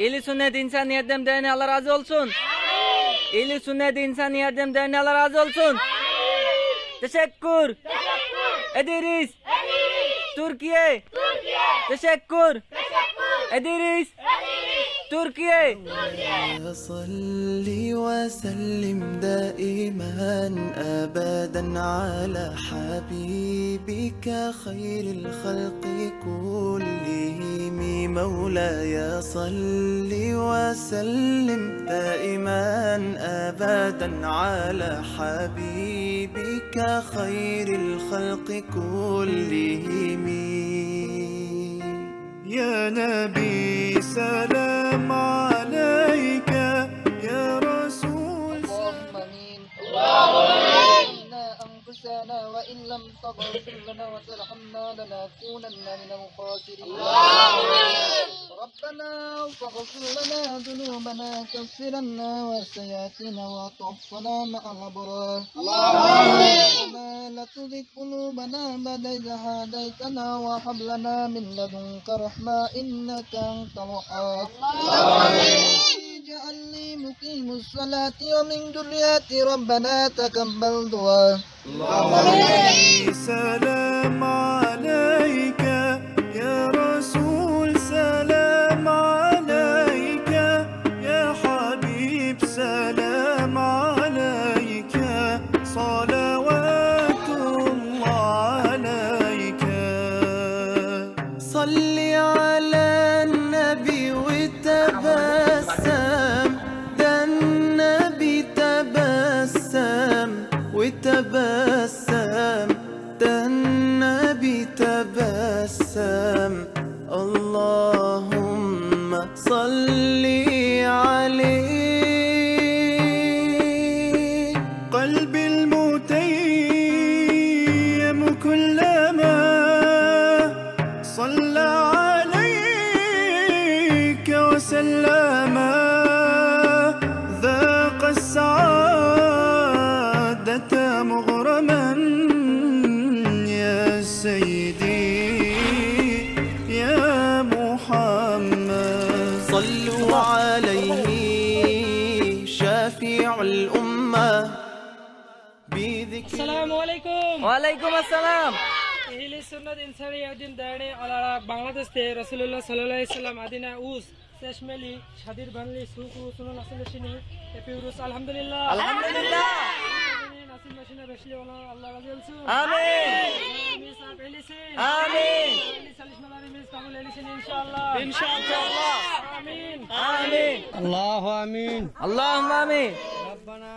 Eli Sünnet İnsan Yardım Derneği Allah razı olsun. Amin. Eli Sünnet İnsan Yardım Derneği Allah razı olsun. Amin. Teşekkür. Teşekkür. Ederiz. Ederiz. Türkiye. Türkiye. Teşekkür. Teşekkür. Ederiz. Ederiz. Türkiye. Türkiye. ابدا على حبيبك خير الخلق كلهم. مولاي صل وسلم دائما ابدا على حبيبك خير الخلق كلهم. يا نبي سلام عليك. وإن لم تغفر لنا وترحمنا لنكونن من الخاسرين. ربنا فاغفر لنا ذنوبنا كفر عنا وسيئاتنا وتوفنا مع الأبرار. ربنا لا تزغ قلوبنا بعد إذ هديتنا وهب لنا من لدنك رحمة إنك أنت الوهاب. اجعلني مقيم الصلاة ومن ذريتي ربنا تقبل دعاء. سلام اللهم صل আসসালামু আলাইকুম। ওয়ালাইকুম আসসালাম। ইহলি সুন্নত ইনসারি উদ্দিন দায়নে আলারা বাংলাদেশ তে রাসূলুল্লাহ সাল্লাল্লাহু আলাইহি সাল্লাম আদিনা উস তেশমেলি শাদির বানলি সুকু সুনুন আসলে শিনি এপিউরুস আলহামদুলিল্লাহ। আলহামদুলিল্লাহ। নাসিব মাসিনা বেশলি ওলা আল্লাহ রাজি আলসু। আমিন। মিস আপ এলিসি আমিন। সালিশ মালারি মিস কামুল এলিসি ইনশাআল্লাহ। ইনশাআল্লাহ। আমিন। আমিন। আল্লাহু আমিন। আল্লাহুম্মা আমিন।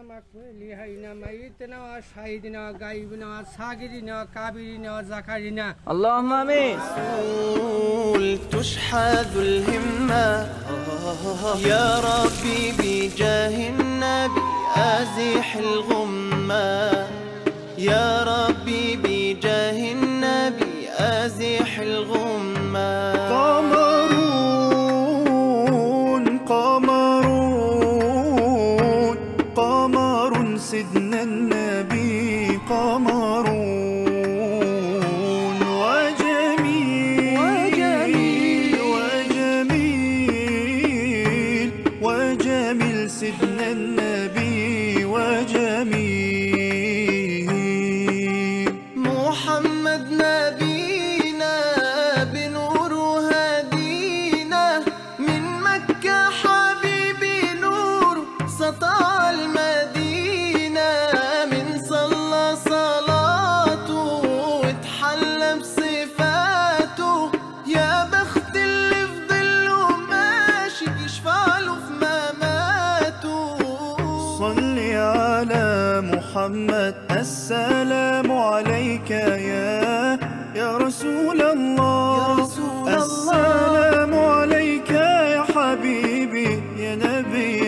اللهم ميتنا وشهيدنا وكابرنا آمين رسول تشحذ الهمة يا ربي بجاه النبي أزح الغمة يا ربي بجاه النبي أزح الغمة محمد السلام عليك يا يا رسول الله. يا رسول السلام عليك يا حبيبي نبي.